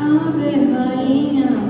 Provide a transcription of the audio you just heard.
Ave Rainha